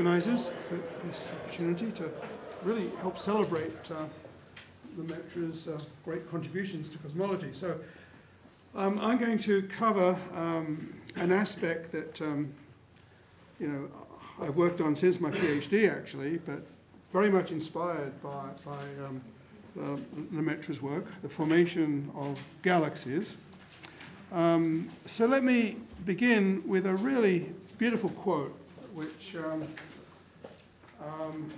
organisers for this opportunity to really help celebrate uh, Lemaitre's uh, great contributions to cosmology. So um, I'm going to cover um, an aspect that, um, you know, I've worked on since my PhD actually, but very much inspired by, by um, Lemaitre's work, the formation of galaxies. Um, so let me begin with a really beautiful quote, which um,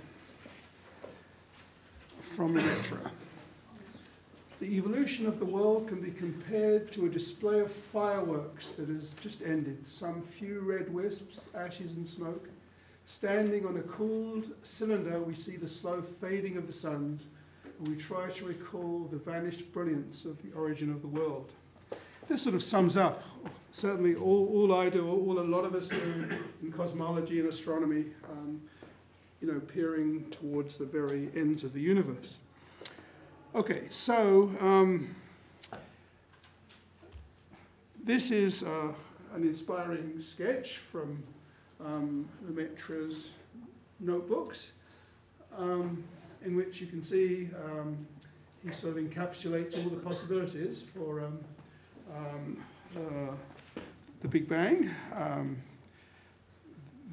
from Lemaitre. The evolution of the world can be compared to a display of fireworks that has just ended. Some few red wisps, ashes and smoke. Standing on a cooled cylinder, we see the slow fading of the suns, and we try to recall the vanished brilliance of the origin of the world. This sort of sums up certainly all, all I do, all a lot of us do in cosmology and astronomy, um, you know, peering towards the very ends of the universe. Okay, so um, this is uh, an inspiring sketch from um, Lemaitre's notebooks, um, in which you can see um, he sort of encapsulates all the possibilities for um, um, uh, the Big Bang.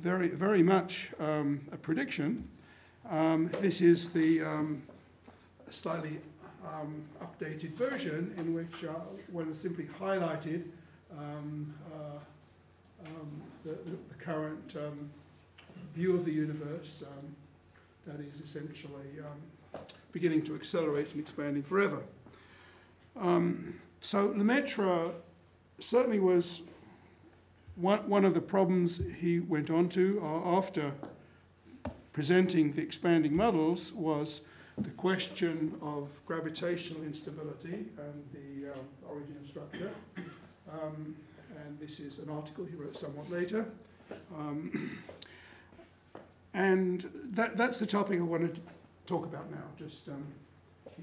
Um, very, very much um, a prediction. Um, this is the um, slightly um, updated version in which uh, one simply highlighted um, uh, the, the, the, current view of the universe that is essentially beginning to accelerate and expanding forever. so Lemaitre certainly was one, one of the problems he went on to uh, after presenting the expanding models was the question of gravitational instability and the um, origin of structure. Um, and this is an article he wrote somewhat later. Um, and that, that's the topic I wanted to talk about now, just um,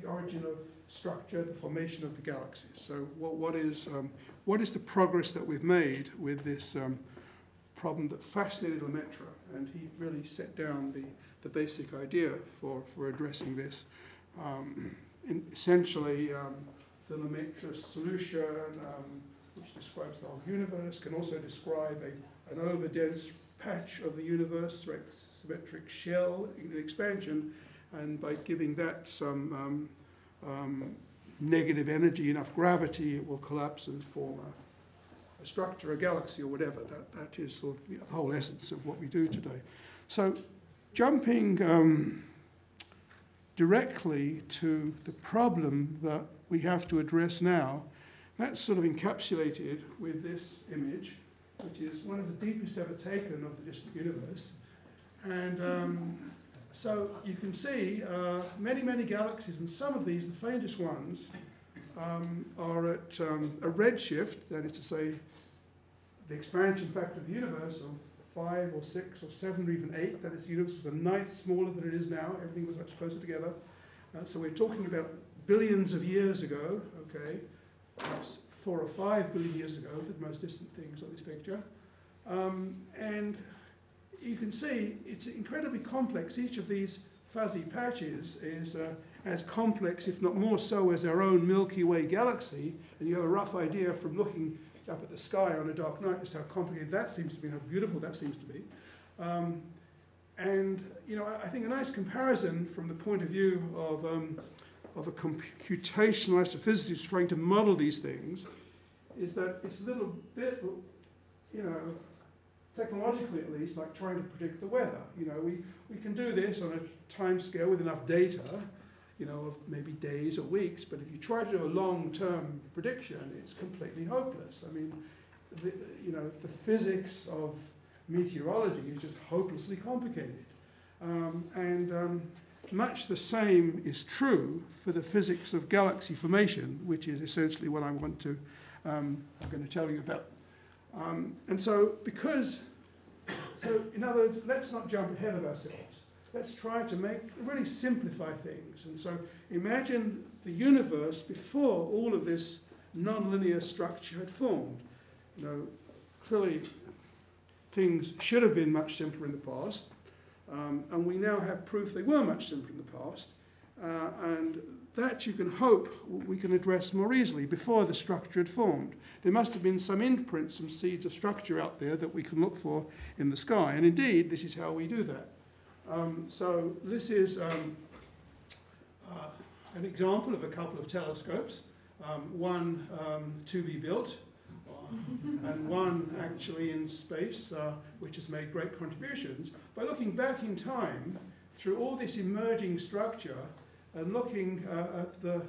the origin of structure, the formation of the galaxies. So what, what, is, um, what is the progress that we've made with this um, problem that fascinated Lemaitre? And he really set down the, the basic idea for, for addressing this. Um, essentially, um, the Lemaitre solution, um, which describes the whole universe, can also describe a, an over-dense patch of the universe, symmetric shell in expansion, and by giving that some um, um, negative energy, enough gravity, it will collapse and form a, a, structure, a galaxy or whatever. That, that is sort of the whole essence of what we do today. So jumping um, directly to the problem that we have to address now, that's sort of encapsulated with this image, which is one of the deepest ever taken of the distant universe. And um, so you can see uh, many, many galaxies, and some of these, the faintest ones, um, are at um, a redshift, that is to say, the expansion factor of the universe of five or six or seven or even eight. That is, the universe was a ninth smaller than it is now. Everything was much closer together. Uh, so we're talking about billions of years ago, okay, perhaps four or five billion years ago for the most distant things on this picture. Um, and you can see it's incredibly complex. Each of these fuzzy patches is uh, as complex, if not more so, as our own Milky Way galaxy. And you have a rough idea from looking up at the sky on a dark night just how complicated that seems to be, how beautiful that seems to be. Um, and you know, I think a nice comparison from the point of view of, um, of a computational astrophysicist trying to model these things is that it's a little bit, you know, technologically at least, like trying to predict the weather. You know, we, we can do this on a time scale with enough data, you know, of maybe days or weeks, but if you try to do a long-term prediction, it's completely hopeless. I mean, the, you know, the physics of meteorology is just hopelessly complicated. Um, and um, much the same is true for the physics of galaxy formation, which is essentially what I want to, um, I'm going to tell you about. Um, and so because so, in other words, let's not jump ahead of ourselves. Let's try to make, really simplify things. And so, imagine the universe before all of this nonlinear structure had formed. You know, clearly, things should have been much simpler in the past, um, and we now have proof they were much simpler in the past, uh, and that you can hope we can address more easily before the structure had formed. There must have been some imprints, some seeds of structure out there that we can look for in the sky, and indeed, this is how we do that. Um, so this is um, uh, an example of a couple of telescopes, um, one um, to be built, uh, and one actually in space, uh, which has made great contributions. By looking back in time, through all this emerging structure, and looking uh, at the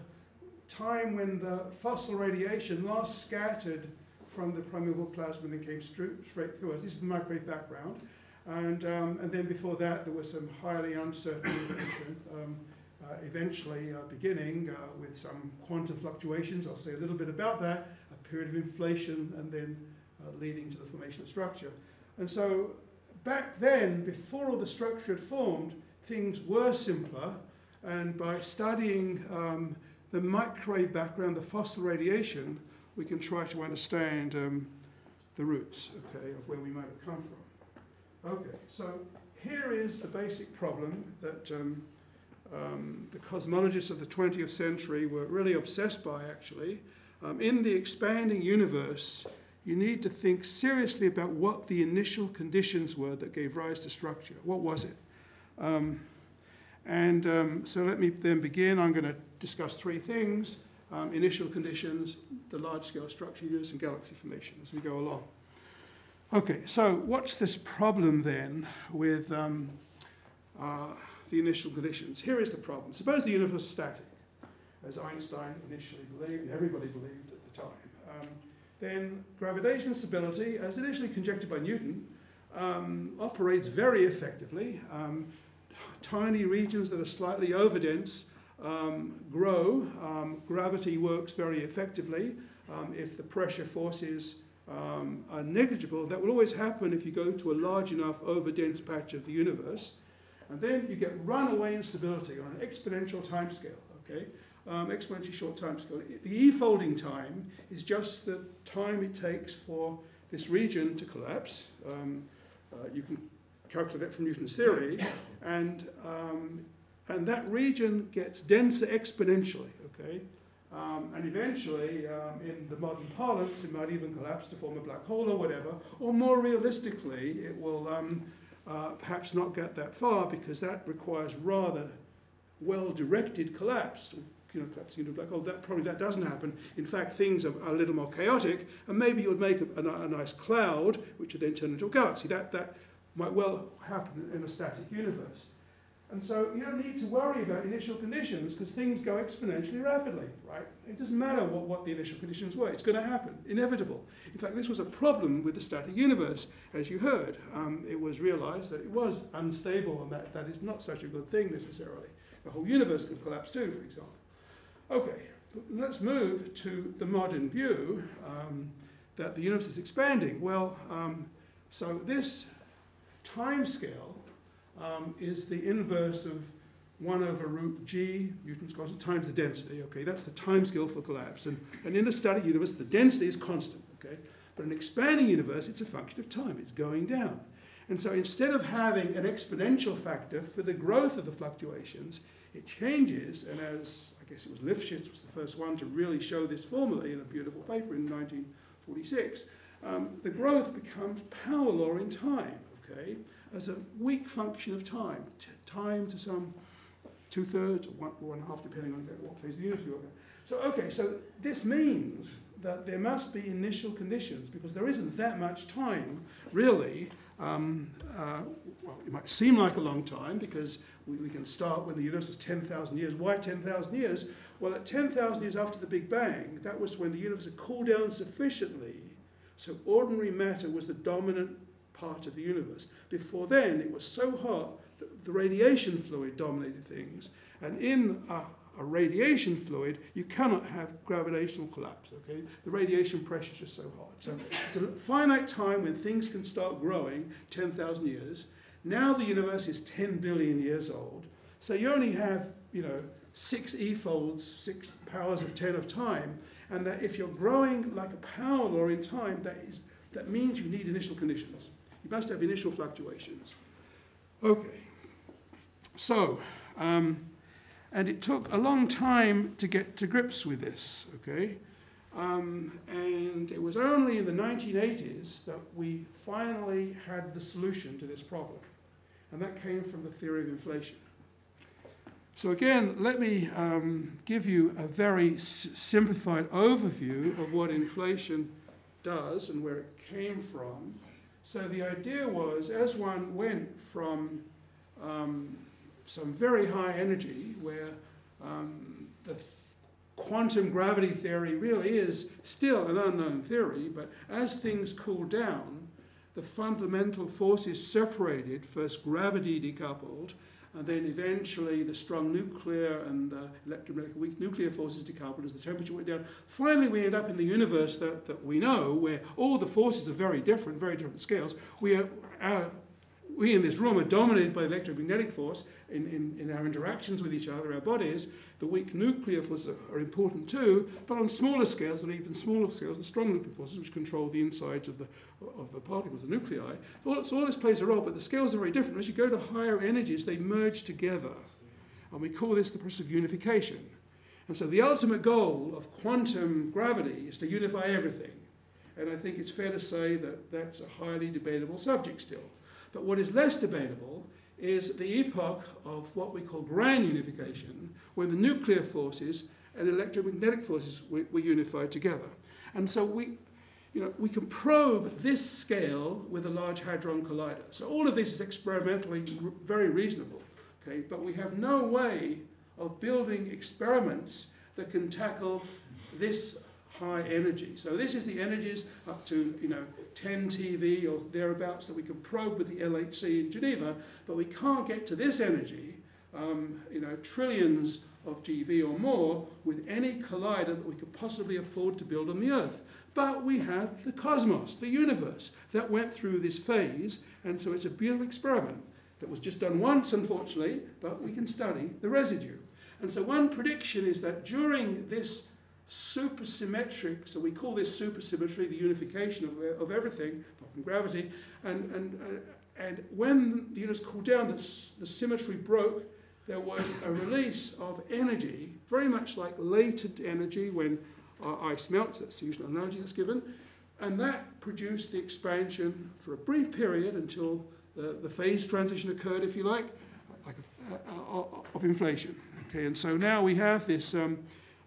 time when the fossil radiation last scattered from the primeval plasma and came straight, straight through us. This is the microwave background. And, um, and then before that, there was some highly uncertain information, um, uh, eventually uh, beginning uh, with some quantum fluctuations. I'll say a little bit about that, a period of inflation, and then uh, leading to the formation of structure. And so back then, before all the structure had formed, things were simpler, and by studying um, the microwave background, the fossil radiation, we can try to understand um, the roots okay, of where we might have come from. Okay, so here is the basic problem that um, um, the cosmologists of the 20th century were really obsessed by, actually. Um, in the expanding universe, you need to think seriously about what the initial conditions were that gave rise to structure. What was it? Um, and um, so let me then begin. I'm going to discuss three things um, initial conditions, the large scale structure use, and galaxy formation as we go along. Okay, so what's this problem then with um, uh, the initial conditions? Here is the problem. Suppose the universe is static, as Einstein initially believed, and everybody believed at the time. Um, then gravitational stability, as initially conjectured by Newton, um, operates very effectively. Tiny regions that are slightly overdense um, grow. Um, gravity works very effectively. Um, if the pressure forces um, are negligible, that will always happen if you go to a large enough overdense patch of the universe. And then you get runaway instability on an exponential timescale, okay? Um, exponentially short timescale. The e-folding time is just the time it takes for this region to collapse. Um, uh, you can calculate it from Newton's theory, and, um, and that region gets denser exponentially, okay? Um, and eventually, um, in the modern parlance, it might even collapse to form a black hole or whatever, or more realistically, it will um, uh, perhaps not get that far because that requires rather well-directed collapse, you know, collapsing into a black hole. That probably that doesn't happen. In fact, things are, are a little more chaotic, and maybe you would make a, a, a, nice cloud, which would then turn into a galaxy. That that might well happen in a static universe. And so you don't need to worry about initial conditions because things go exponentially rapidly, right? It doesn't matter what, what the initial conditions were, it's going to happen, inevitable. In fact, this was a problem with the static universe, as you heard. Um, it was realized that it was unstable and that, that is not such a good thing necessarily. The whole universe could collapse too, for example. Okay, let's move to the modern view um, that the universe is expanding. Well, um, so this time scale um, is the inverse of 1 over root g, Newton's constant, times the density. Okay, that's the time scale for collapse. And, and in a static universe, the density is constant. Okay, but in an expanding universe, it's a function of time. It's going down. And so instead of having an exponential factor for the growth of the fluctuations, it changes. And as I guess it was Lifshitz was the first one to really show this formally in a beautiful paper in 1946, um, the growth becomes power law in time okay, as a weak function of time, time to some two-thirds or one, one half, depending on what phase of the universe you're at. So, okay, so this means that there must be initial conditions because there isn't that much time, really. Um, uh, well, it might seem like a long time because we, we can start when the universe was 10,000 years. Why 10,000 years? Well, at 10,000 years after the Big Bang, that was when the universe had cooled down sufficiently so ordinary matter was the dominant part of the universe. Before then, it was so hot that the radiation fluid dominated things. And in a, a radiation fluid, you cannot have gravitational collapse, okay? The radiation pressure is just so hot. So it's a finite time when things can start growing, 10,000 years. Now the universe is 10 billion years old. So you only have, you know, six e-folds, six powers of 10 of time. And that if you're growing like a power law in time, that, is, that means you need initial conditions. You must have initial fluctuations. Okay. So, um, and it took a long time to get to grips with this, okay? Um, and it was only in the 1980s that we finally had the solution to this problem. And that came from the theory of inflation. So again, let me um, give you a very simplified overview of what inflation does and where it came from. So the idea was, as one went from um, some very high energy, where um, the th quantum gravity theory really is still an unknown theory, but as things cooled down, the fundamental forces separated, first gravity decoupled, and then eventually the strong nuclear and the electromagnetic weak nuclear forces decoupled as the temperature went down. Finally, we end up in the universe that, that we know, where all the forces are very different, very different scales. We, are, our, we in this room are dominated by the electromagnetic force in, in, in our interactions with each other, our bodies. The weak nuclear forces are, are important too, but on smaller scales, and even smaller scales, the strong nuclear forces, which control the insides of the, of the particles, the nuclei. All, so all this plays a role, but the scales are very different. As you go to higher energies, they merge together. And we call this the process of unification. And so the ultimate goal of quantum gravity is to unify everything. And I think it's fair to say that that's a highly debatable subject still. But what is less debatable is the epoch of what we call grand unification, when the nuclear forces and electromagnetic forces were, were unified together. And so we, you know, we can probe this scale with a Large Hadron Collider. So all of this is experimentally very reasonable, okay? But we have no way of building experiments that can tackle this high energy. So this is the energies up to you know 10 TeV or thereabouts that we can probe with the LHC in Geneva, but we can't get to this energy, um, you know, trillions of GeV or more with any collider that we could possibly afford to build on the Earth. But we have the cosmos, the universe, that went through this phase, and so it's a beautiful experiment that was just done once, unfortunately, but we can study the residue. And so one prediction is that during this supersymmetric, so we call this supersymmetry the unification of, of everything, apart from gravity, and, and, uh, and when the universe cooled down, the, the symmetry broke, there was a release of energy, very much like latent energy when uh, ice melts, that's the usual analogy that's given, and that produced the expansion for a brief period until the, the phase transition occurred, if you like, like a, uh, of inflation. Okay, and so now we have this um,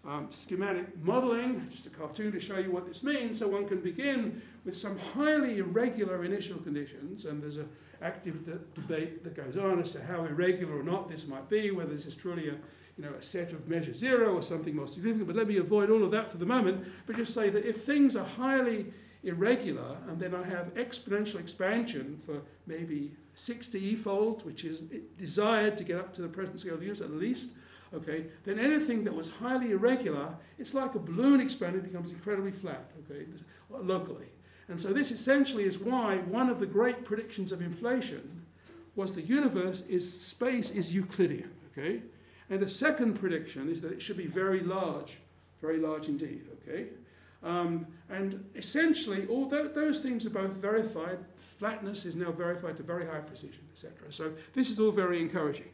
um, schematic modeling, just a cartoon to show you what this means. So one can begin with some highly irregular initial conditions, and there's an active debate that goes on as to how irregular or not this might be, whether this is truly a, you know, a set of measure zero or something more significant. But let me avoid all of that for the moment, but just say that if things are highly irregular, and then I have exponential expansion for maybe 60 e-folds, which is desired to get up to the present scale of universe at least, okay, then anything that was highly irregular, it's like a balloon expanding, becomes incredibly flat, okay, locally. And so this essentially is why one of the great predictions of inflation was the universe is space is Euclidean, okay? And a second prediction is that it should be very large, very large indeed, okay? Um, and essentially, all th those things are both verified. Flatness is now verified to very high precision, etc. So this is all very encouraging.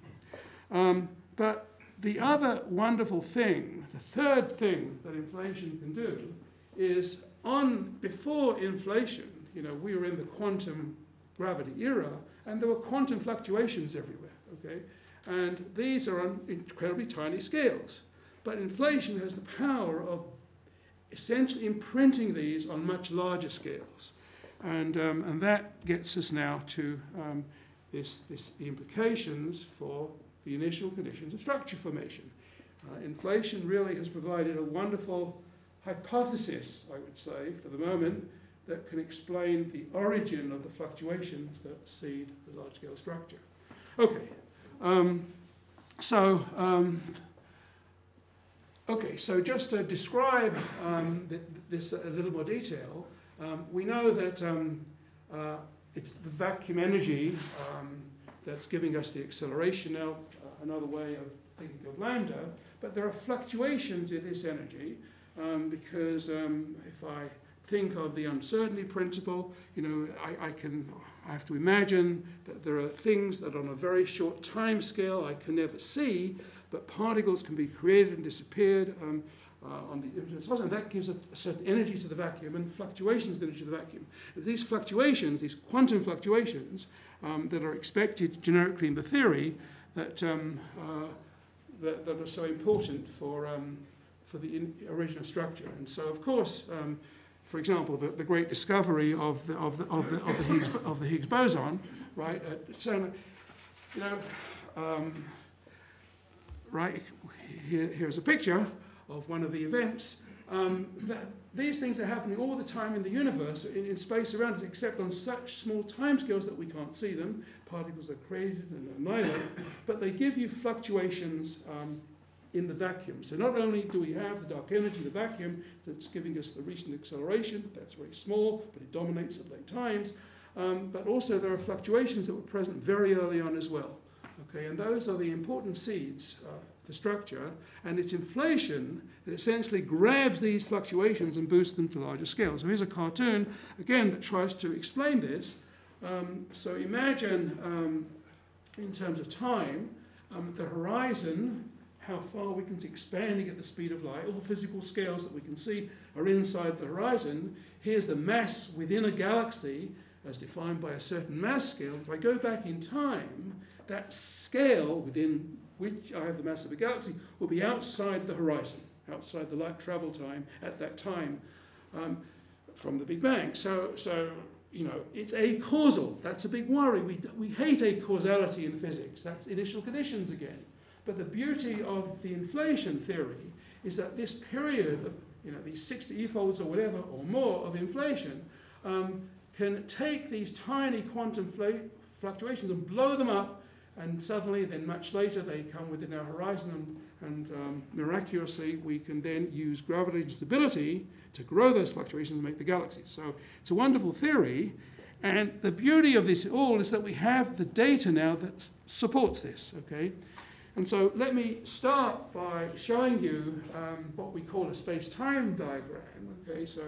Um, but the other wonderful thing, the third thing that inflation can do, is on before inflation, you know, we were in the quantum gravity era, and there were quantum fluctuations everywhere, okay? And these are on incredibly tiny scales. But inflation has the power of essentially imprinting these on much larger scales. And, um, and that gets us now to um, this, this, implications for the initial conditions of structure formation. Uh, inflation really has provided a wonderful hypothesis, I would say, for the moment, that can explain the origin of the fluctuations that seed the large-scale structure. Okay, um, so um, okay, so just to describe um, th this a little more detail, um, we know that um, uh, it's the vacuum energy um, that's giving us the acceleration now another way of thinking of lambda, but there are fluctuations in this energy um, because um, if I think of the uncertainty principle. You know, I, I, can, I have to imagine that there are things that on a very short time scale I can never see, but particles can be created and disappeared um, uh, on the influence, and that gives a, a, certain energy to the vacuum and fluctuations in the energy to the vacuum. these fluctuations, these quantum fluctuations um, that are expected generically in the theory, that, um, uh, that, that, are so important for, um, for the original structure. And so, of course, um, for example, the, the great discovery of the, of the, of the, of the, Higgs, of the Higgs boson, right? so, you know, um, right, here, here's a picture of one of the events. Um, that these things are happening all the time in the universe, in, in space around us, except on such small timescales that we can't see them. Particles are created and annihilated, but they give you fluctuations um, in the vacuum. So not only do we have the dark energy, the vacuum, that's giving us the recent acceleration, that's very small, but it dominates at late times, um, but also there are fluctuations that were present very early on as well. Okay, and those are the important seeds uh, the structure, and it's inflation that essentially grabs these fluctuations and boosts them to larger scales. So here's a cartoon, again, that tries to explain this. Um, so imagine, um, in terms of time, um, the horizon how far we can expanding at the speed of light. All the physical scales that we can see are inside the horizon. Here's the mass within a galaxy as defined by a certain mass scale. If I go back in time, that scale within which I have the mass of a galaxy will be outside the horizon, outside the light travel time at that time um, from the Big Bang. So, so you know, it's acausal. That's a big worry. We, we hate acausality in physics. That's initial conditions again. But the beauty of the inflation theory is that this period of, you know, these 60 e-folds or whatever or more of inflation um, can take these tiny quantum fluctuations and blow them up and suddenly then much later they come within our horizon and, and um, miraculously we can then use gravitational stability to grow those fluctuations and make the galaxies. So it's a wonderful theory and the beauty of this all is that we have the data now that supports this, okay? And so let me start by showing you um, what we call a space-time diagram. Okay, so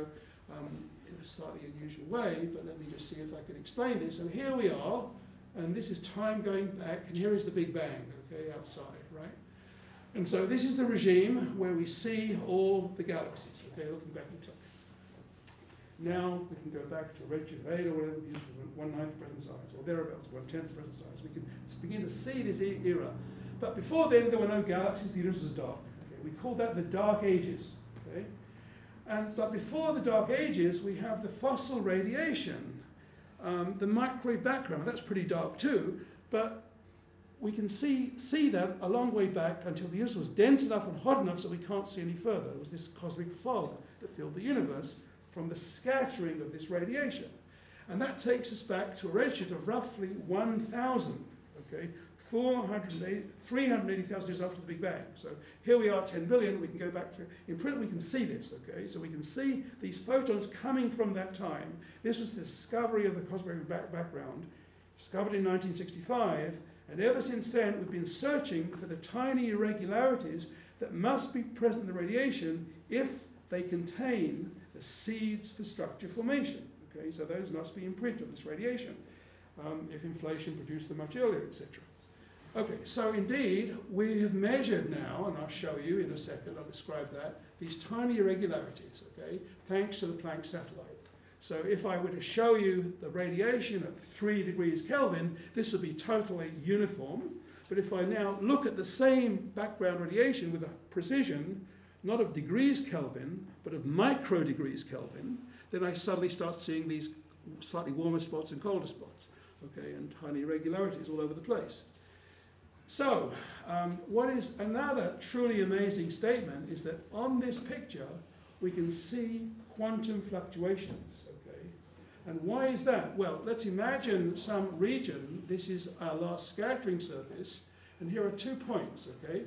um, in a slightly unusual way, but let me just see if I can explain this. So here we are, and this is time going back, and here is the Big Bang, okay, outside, right? And so this is the regime where we see all the galaxies, okay, looking back in time. Now we can go back to redshift 8 or whatever, one ninth present size, or thereabouts, one tenth present size. We can begin to see this era but before then, there were no galaxies, the universe was dark. Okay? We call that the Dark Ages. Okay? And, but before the Dark Ages, we have the fossil radiation, um, the microwave background. That's pretty dark too, but we can see, see that a long way back until the universe was dense enough and hot enough so we can't see any further. There was this cosmic fog that filled the universe from the scattering of this radiation. And that takes us back to a redshift of roughly 1,000. Okay? 380,000 years after the Big Bang. So here we are, 10 billion. We can go back to, in print, we can see this, okay? So we can see these photons coming from that time. This was the discovery of the cosmic back background, discovered in 1965. And ever since then, we've been searching for the tiny irregularities that must be present in the radiation if they contain the seeds for structure formation. Okay, so those must be imprinted on this radiation. Um, if inflation produced them much earlier, etc. Okay, so indeed, we have measured now, and I'll show you in a second, I'll describe that, these tiny irregularities, okay, thanks to the Planck satellite. So if I were to show you the radiation at 3 degrees Kelvin, this would be totally uniform. But if I now look at the same background radiation with a precision, not of degrees Kelvin, but of micro degrees Kelvin, then I suddenly start seeing these slightly warmer spots and colder spots, okay, and tiny irregularities all over the place. So, um, what is another truly amazing statement is that on this picture, we can see quantum fluctuations, okay? And why is that? Well, let's imagine some region, this is our last scattering surface, and here are two points, okay?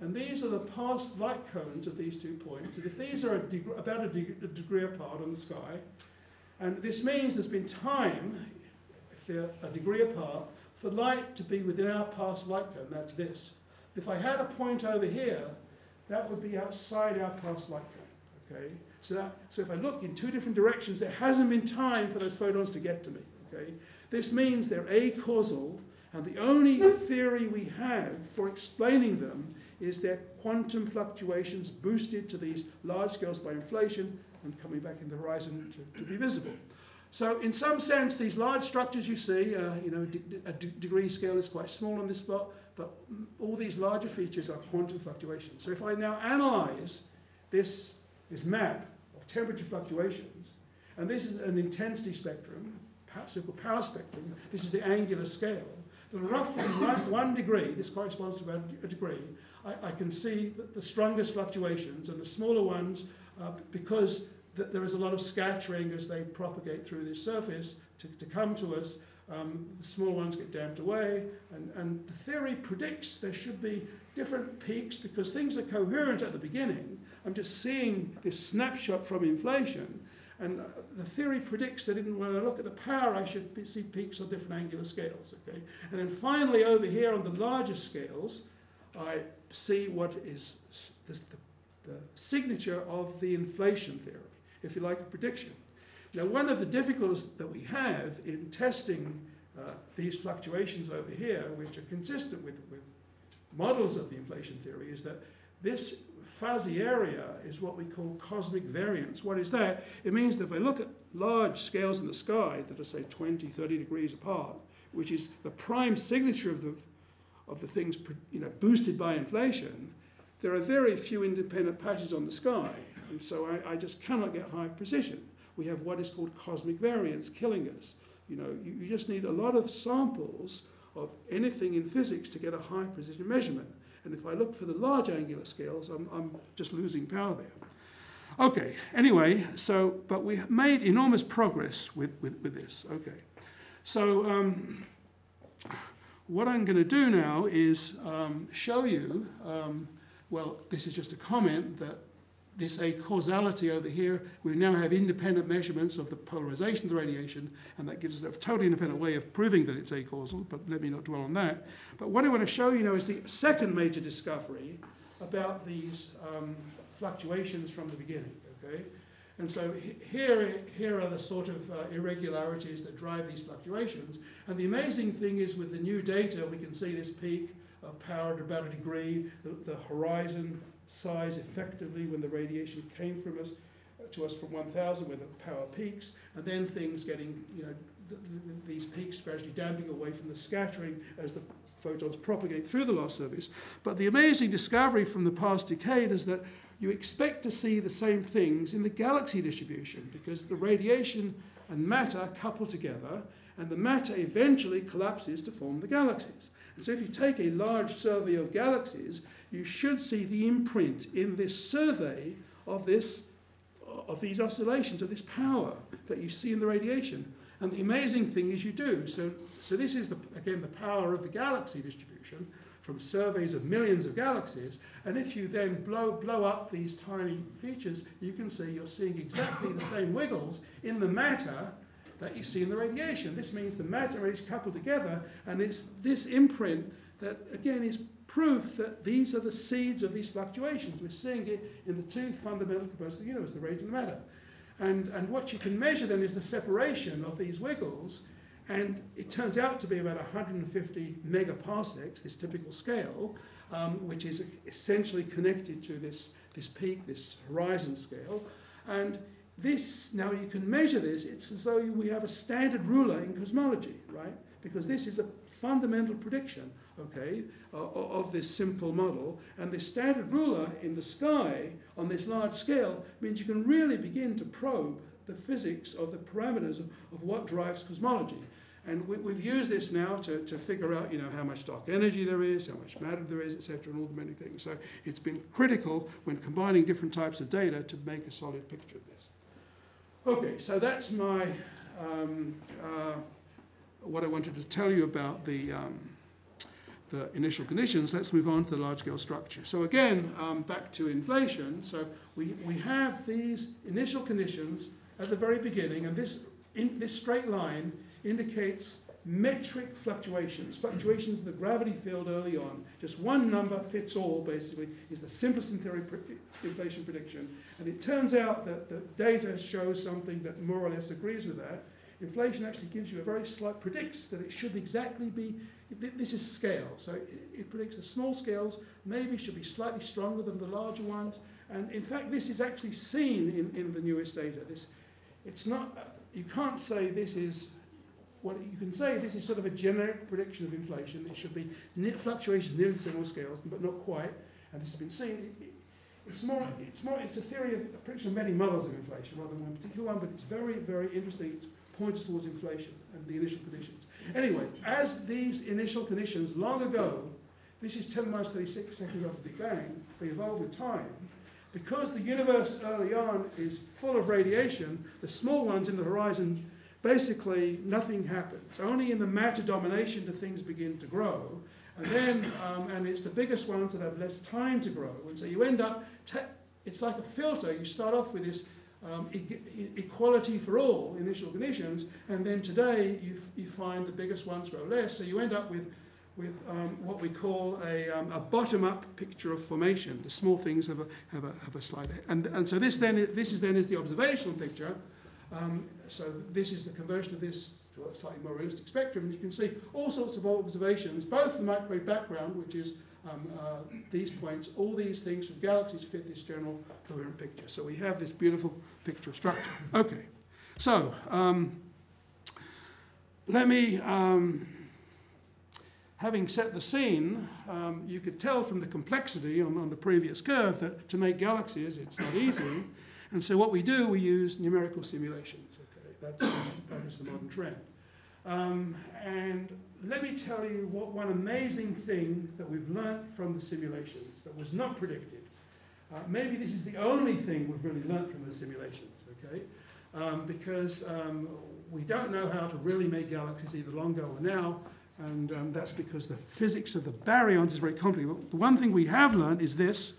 And these are the past light cones of these two points. And if these are a about a, deg a degree apart on the sky, and this means there's been time, if they're a degree apart, for light to be within our past light cone, that's this. If I had a point over here, that would be outside our past light cone, okay? So, that, so if I look in two different directions, there hasn't been time for those photons to get to me. Okay? This means they're acausal, and the only theory we have for explaining them is their quantum fluctuations boosted to these large scales by inflation and coming back in the horizon to, to be visible. So in some sense, these large structures you see, uh, you know, a degree scale is quite small on this plot, but all these larger features are quantum fluctuations. So if I now analyze this, this map of temperature fluctuations, and this is an intensity spectrum, so-called power spectrum, this is the angular scale, then roughly one, one degree, this corresponds to about a degree, I, I can see that the strongest fluctuations, and the smaller ones, uh, because th there is a lot of scattering as they propagate through this surface to, to come to us, um, the small ones get damped away, and, and the theory predicts there should be different peaks because things are coherent at the beginning. I'm just seeing this snapshot from inflation, and the theory predicts that when I look at the power, I should see peaks on different angular scales. Okay, and then finally over here on the larger scales, I see what is the, the signature of the inflation theory, if you like, a prediction. Now, one of the difficulties that we have in testing uh, these fluctuations over here, which are consistent with, with models of the inflation theory, is that this fuzzy area is what we call cosmic variance. What is that? It means that if I look at large scales in the sky that are, say, 20, 30 degrees apart, which is the prime signature of the, of the things you know, boosted by inflation, there are very few independent patches on the sky. And so I, I just cannot get high precision we have what is called cosmic variance killing us. You know, you, you just need a lot of samples of anything in physics to get a high precision measurement. And if I look for the large angular scales, I'm, I'm just losing power there. Okay, anyway, so, but we made enormous progress with, with, with this. Okay, so um, what I'm going to do now is um, show you, um, well, this is just a comment that this acausality over here, we now have independent measurements of the polarization of the radiation, and that gives us a totally independent way of proving that it's acausal, but let me not dwell on that. But what I want to show you now is the second major discovery about these um, fluctuations from the beginning, okay? And so here, here are the sort of uh, irregularities that drive these fluctuations. And the amazing thing is with the new data, we can see this peak of power at about a degree, the, the horizon size effectively when the radiation came from us uh, to us from 1000 when the power peaks, and then things getting, you know, th th these peaks gradually damping away from the scattering as the photons propagate through the loss surface. But the amazing discovery from the past decade is that you expect to see the same things in the galaxy distribution because the radiation and matter couple together, and the matter eventually collapses to form the galaxies. And so if you take a large survey of galaxies, you should see the imprint in this survey of this of these oscillations, of this power that you see in the radiation. And the amazing thing is you do. So, so this is, the, again, the power of the galaxy distribution from surveys of millions of galaxies. And if you then blow, blow up these tiny features, you can see you're seeing exactly the same wiggles in the matter that you see in the radiation. This means the matter is coupled together, and it's this imprint that, again, is proof that these are the seeds of these fluctuations. We're seeing it in the two fundamental components of the universe, the radiation and the matter. And, and what you can measure then is the separation of these wiggles, and it turns out to be about 150 megaparsecs, this typical scale, um, which is essentially connected to this, this peak, this horizon scale. And this, now you can measure this, it's as though we have a standard ruler in cosmology, right? Because this is a fundamental prediction okay, uh, of this simple model. And this standard ruler in the sky on this large scale means you can really begin to probe the physics of the parameters of, of what drives cosmology. And we, have used this now to, to figure out, you know, how much dark energy there is, how much matter there is, etc., and all the many things. So it's been critical when combining different types of data to make a solid picture of this. Okay, so that's my um, uh, what I wanted to tell you about the um, the initial conditions, let's move on to the large-scale structure. So again, um, back to inflation. So we, we have these initial conditions at the very beginning, and this, in, this straight line indicates metric fluctuations, fluctuations in the gravity field early on. Just one number fits all, basically, is the simplest in theory inflation prediction. And it turns out that the data shows something that more or less agrees with that. Inflation actually gives you a very slight, predicts that it should exactly be, this is scale. So it, it predicts the small scales maybe should be slightly stronger than the larger ones. And in fact, this is actually seen in, in the newest data. This, it's not, you can't say this is what you can say this is sort of a generic prediction of inflation. It should be fluctuations near the similar scales, but not quite. And this has been seen. It, it's more, it's more, it's a theory of a prediction of many models of inflation rather than one particular one, but it's very, very interesting. It points towards inflation and the initial conditions. Anyway, as these initial conditions long ago, this is 10 minus 36 seconds after the Big Bang, they evolve with time. Because the universe early on is full of radiation, the small ones in the horizon basically nothing happens. Only in the matter domination do things begin to grow. And then, um, and it's the biggest ones that have less time to grow. And so you end up, it's like a filter. You start off with this um, e equality for all initial conditions, and then today you, you find the biggest ones grow less. So you end up with, with um, what we call a, um, a bottom-up picture of formation. The small things have a, have a, have a slight, and, and so this then, this is then is the observational picture, um, so this is the conversion of this to a slightly more realistic spectrum. You can see all sorts of observations, both the microwave background, which is um, uh, these points, all these things from galaxies fit this general coherent picture. So we have this beautiful picture of structure. Okay, so um, let me, um, having set the scene, um, you could tell from the complexity on, on the previous curve that to make galaxies, it's not easy. And so what we do, we use numerical simulations. Okay, that's, that is the modern trend. Um, and let me tell you what one amazing thing that we've learned from the simulations that was not predicted. Uh, maybe this is the only thing we've really learned from the simulations, okay? Um, because um, we don't know how to really make galaxies either long ago or now, and um, that's because the physics of the baryons is very complicated. But The one thing we have learned is this.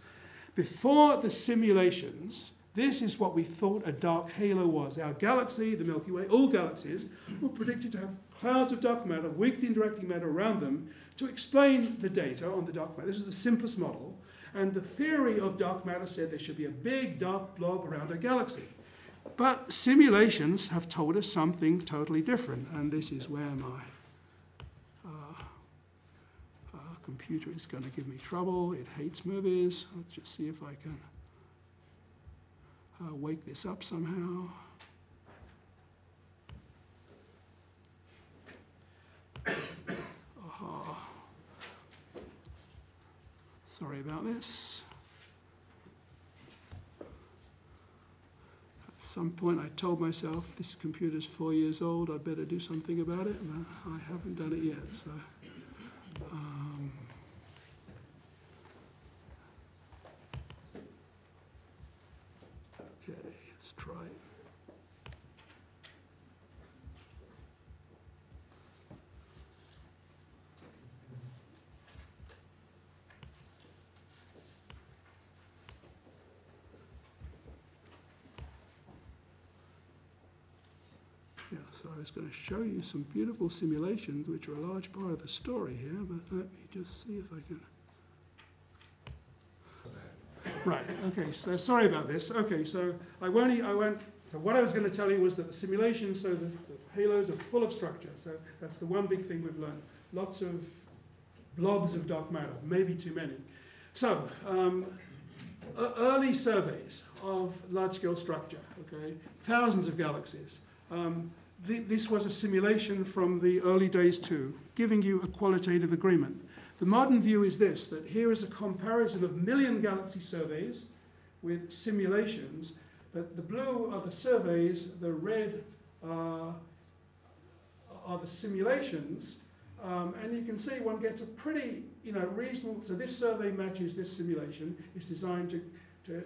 Before the simulations, this is what we thought a dark halo was. Our galaxy, the Milky Way, all galaxies were predicted to have clouds of dark matter, weakly interacting matter around them to explain the data on the dark matter. This is the simplest model. And the theory of dark matter said there should be a big dark blob around a galaxy. But simulations have told us something totally different. And this is where my uh, uh, computer is going to give me trouble. It hates movies. Let's just see if I can uh, wake this up somehow. Sorry about this. At some point I told myself this computer's four years old, I'd better do something about it, and I haven't done it yet. So. Um, Was going to show you some beautiful simulations, which are a large part of the story here, but let me just see if I can. Right, okay, so sorry about this. Okay, so I won't, I won't, so what I was going to tell you was that the simulations, so the, the halos are full of structure. So that's the one big thing we've learned. Lots of blobs of dark matter, maybe too many. So, um, early surveys of large-scale structure, okay, thousands of galaxies. Um, this was a simulation from the early days too, giving you a qualitative agreement. The modern view is this, that here is a comparison of million galaxy surveys with simulations, but the blue are the surveys, the red are, are the simulations, um, and you can see one gets a pretty, you know, reasonable, so this survey matches this simulation, it's designed to, to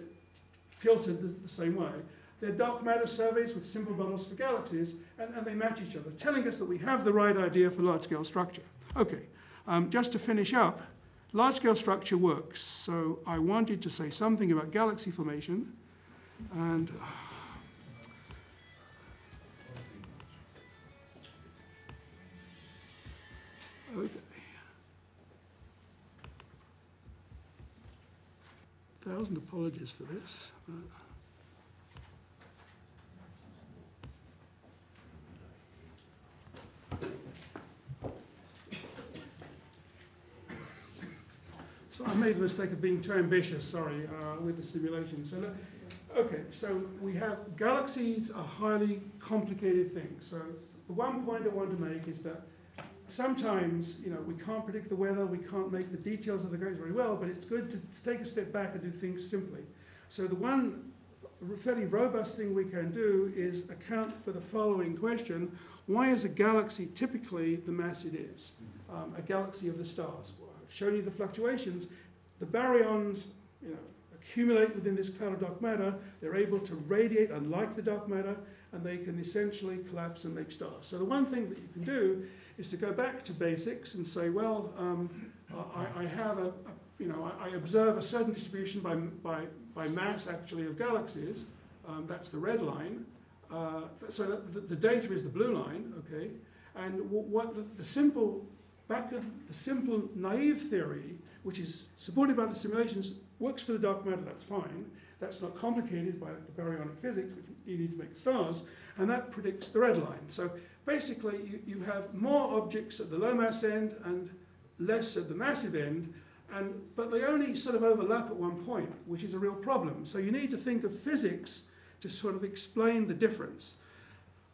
filter the, the same way. They're dark matter surveys with simple models for galaxies, and, and they match each other, telling us that we have the right idea for large-scale structure. Okay, um, just to finish up, large-scale structure works. So I wanted to say something about galaxy formation, and... Uh, okay. thousand apologies for this. So I made the mistake of being too ambitious, sorry, uh, with the simulation. So, okay, so we have galaxies are highly complicated things. So the one point I want to make is that sometimes, you know, we can't predict the weather, we can't make the details of the galaxy very well, but it's good to take a step back and do things simply. So the one fairly robust thing we can do is account for the following question. Why is a galaxy typically the mass it is? Um, a galaxy of the stars. I've shown you the fluctuations. The baryons, you know, accumulate within this cloud of dark matter. They're able to radiate unlike the dark matter, and they can essentially collapse and make stars. So the one thing that you can do is to go back to basics and say, well, um, I, I have a, a you know, I, I observe a certain distribution by, by, by mass actually of galaxies. Um, that's the red line. Uh, so the, the data is the blue line, okay? And what the, the simple, back of the simple naive theory, which is supported by the simulations, works for the dark matter, that's fine. That's not complicated by the baryonic physics, which you need to make stars, and that predicts the red line. So basically, you, you have more objects at the low mass end and less at the massive end, and, but they only sort of overlap at one point, which is a real problem. So you need to think of physics to sort of explain the difference.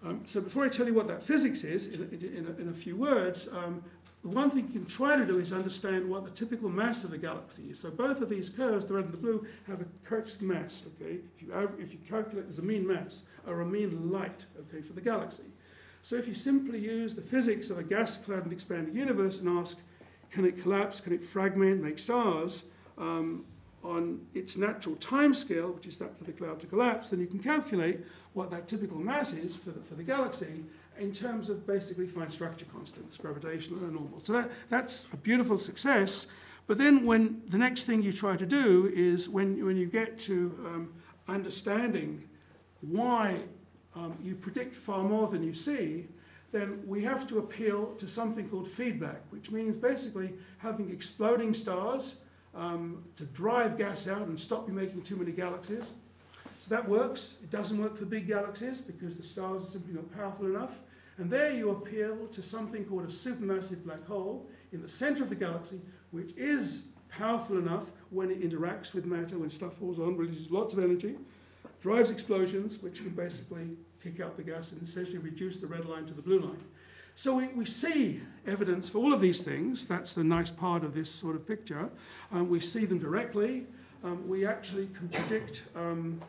Um, so before I tell you what that physics is, in, in, a, in a few words, um, the one thing you can try to do is understand what the typical mass of a galaxy is. So both of these curves, the red and the blue, have a correct mass, okay? If you, if you calculate there's a mean mass, or a mean light, okay, for the galaxy. So if you simply use the physics of a gas cloud and expanding universe and ask, can it collapse, can it fragment, make stars, um, on its natural time scale, which is that for the cloud to collapse, then you can calculate what that typical mass is for the, for the galaxy in terms of basically fine structure constants, gravitational and normal. So that, that's a beautiful success. But then when the next thing you try to do is when, when you get to um, understanding why um, you predict far more than you see, then we have to appeal to something called feedback, which means basically having exploding stars um, to drive gas out and stop you making too many galaxies. So that works. It doesn't work for big galaxies because the stars are simply not powerful enough. And there you appeal to something called a supermassive black hole in the center of the galaxy, which is powerful enough when it interacts with matter, when stuff falls on, releases lots of energy, drives explosions, which can basically kick out the gas and essentially reduce the red line to the blue line. So we, we see evidence for all of these things. That's the nice part of this sort of picture. Um, we see them directly. Um, we actually can predict um,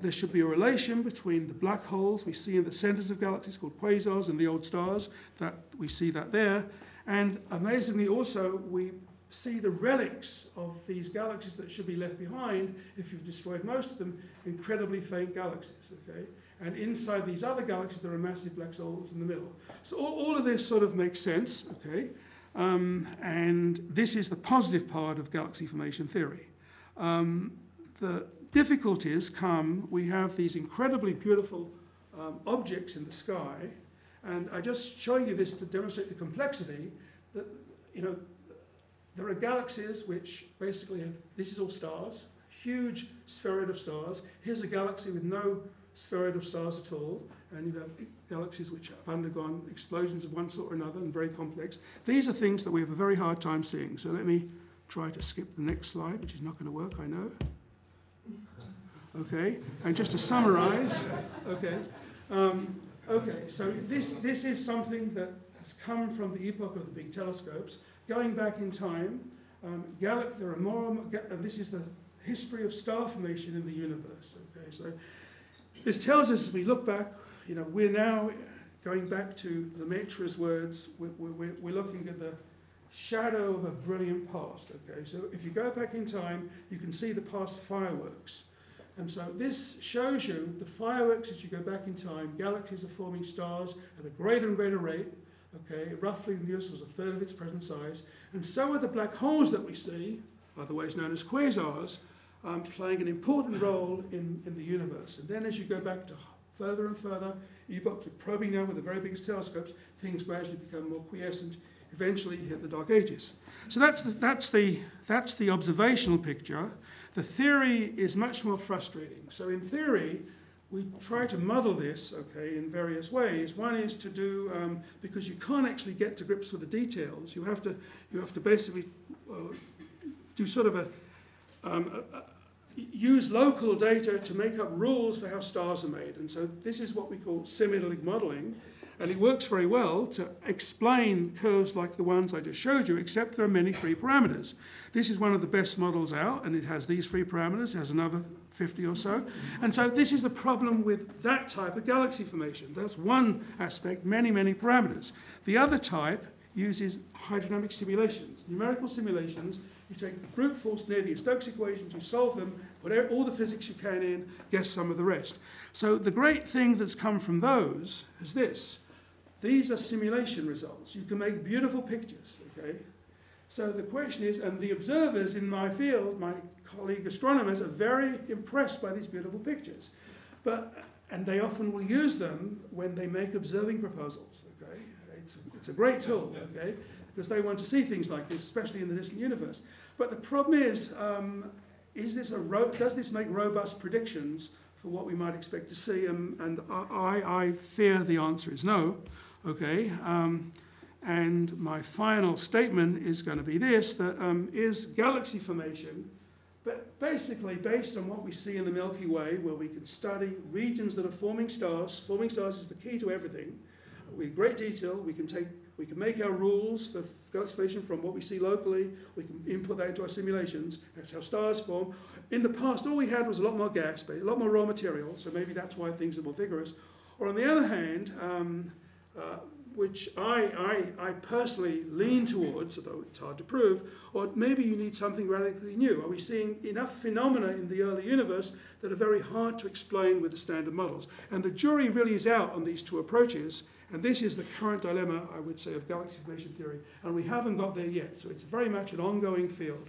there should be a relation between the black holes we see in the centers of galaxies called quasars and the old stars. That we see that there. And amazingly also we see the relics of these galaxies that should be left behind if you've destroyed most of them, incredibly faint galaxies, okay? And inside these other galaxies, there are massive black holes in the middle. So all, all of this sort of makes sense, okay? Um, and this is the positive part of galaxy formation theory. Um, the difficulties come, we have these incredibly beautiful um, objects in the sky, and I just showing you this to demonstrate the complexity that, you know, there are galaxies which basically have, this is all stars, huge spheroid of stars. Here's a galaxy with no spheroid of stars at all, and you have galaxies which have undergone explosions of one sort or another and very complex. These are things that we have a very hard time seeing. So let me try to skip the next slide, which is not going to work, I know. Okay, and just to summarize, okay, um, okay, so this, this is something that has come from the epoch of the big telescopes. Going back in time, um, gal- there are more, and this is the history of star formation in the universe. Okay, so this tells us as we look back, you know, we're now going back to the Lemaitre's words, we're, we're, we're looking at the shadow of a brilliant past. Okay, so if you go back in time, you can see the past fireworks. And so this shows you the fireworks as you go back in time. Galaxies are forming stars at a greater and greater rate. Okay, roughly the universe was a third of its present size. And so are the black holes that we see, otherwise known as quasars, um, playing an important role in, in the universe. And then as you go back to further and further. Epochs with probing now with the very biggest telescopes, things gradually become more quiescent. Eventually, you hit the dark ages. So that's the, that's the, that's the observational picture. The theory is much more frustrating. So in theory, we try to muddle this, okay, in various ways. One is to do, um, because you can't actually get to grips with the details, you have to, you have to basically uh, do sort of a, um, a, a, use local data to make up rules for how stars are made. And so this is what we call simulated modeling. And it works very well to explain curves like the ones I just showed you, except there are many free parameters. This is one of the best models out, and it has these free parameters, it has another 50 or so. And so this is the problem with that type of galaxy formation. That's one aspect, many, many parameters. The other type uses hydrodynamic simulations, numerical simulations. You take the brute force Navier-Stokes equations, you solve them, put all the physics you can in, guess some of the rest. So the great thing that's come from those is this. These are simulation results. You can make beautiful pictures, okay? So the question is, and the observers in my field, my colleague astronomers, are very impressed by these beautiful pictures. But, and they often will use them when they make observing proposals, okay? It's, it's a great tool, okay? Because they want to see things like this, especially in the distant universe. But the problem is, um, is this a does this make robust predictions for what we might expect to see? Um, and I, I fear the answer is no. Okay, um, and my final statement is going to be this, that um, is galaxy formation, but basically based on what we see in the Milky Way, where we can study regions that are forming stars. Forming stars is the key to everything. With great detail, we can take we can make our rules for galaxy formation from what we see locally. We can input that into our simulations. That's how stars form. In the past, all we had was a lot more gas, but a lot more raw material, so maybe that's why things are more vigorous. Or on the other hand, um, uh, which I, I, I personally lean towards, although it's hard to prove, or maybe you need something radically new. Are we seeing enough phenomena in the early universe that are very hard to explain with the standard models? And the jury really is out on these two approaches, and this is the current dilemma, I would say, of galaxy formation theory, and we haven't got there yet. So it's very much an ongoing field.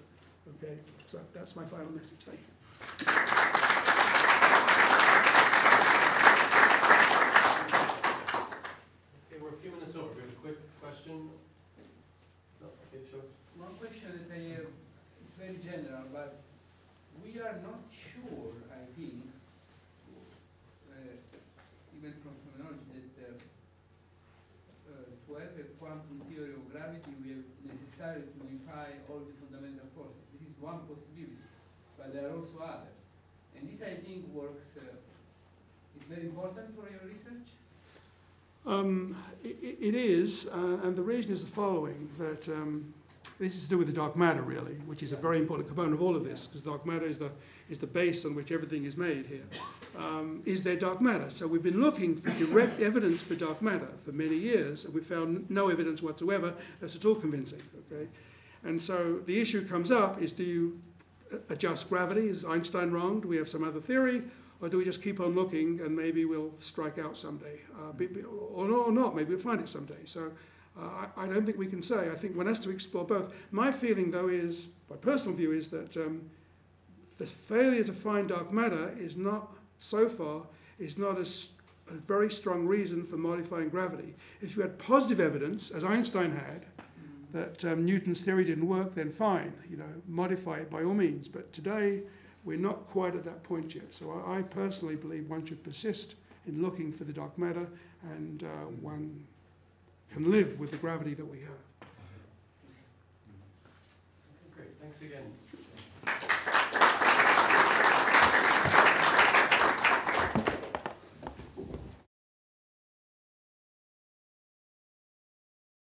Okay, so that's my final message. Thank you. question? No? Okay, sure. One question that I have, it's very general, but we are not sure, I think, uh, even from terminology, that uh, uh, to have a quantum theory of gravity, we have necessary to unify all the fundamental forces. This is one possibility, but there are also others. And this, I think, works, uh, is very important for your research. Um, it, it is, uh, and the reason is the following, that um, this is to do with the dark matter, really, which is a very important component of all of this, because dark matter is the, is the base on which everything is made here. Um, is there dark matter? So we've been looking for direct evidence for dark matter for many years, and we've found no evidence whatsoever that's at all convincing, okay? And so the issue comes up is do you adjust gravity? Is Einstein wrong? Do we have some other theory? Or do we just keep on looking and maybe we'll strike out someday? Uh, or, not, maybe we'll find it someday. So I, I, don't think we can say. I think one has to explore both. My feeling, though, is, my personal view is that um, the failure to find dark matter is not, so far, is not as a very strong reason for modifying gravity. If you had positive evidence, as Einstein had, that um, Newton's theory didn't work, then fine, you know, modify it by all means. But today, we're not quite at that point yet. So I, I personally believe one should persist in looking for the dark matter and uh, one can live with the gravity that we have. Great, thanks again.